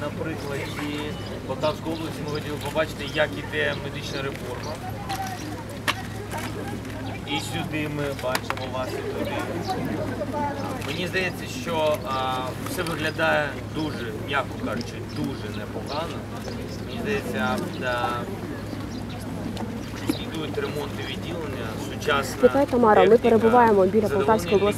На прикладі Полтавської області ми хотіли побачити, як іде медична реформа. І сюди ми бачимо вас і туди. Мені здається, що а, все виглядає дуже, м'яко кажучи, дуже непогано. Мені здається, да, йдуть ремонти відділення, сучасна. Питай Тамара, ми перебуваємо біля Полтавської області.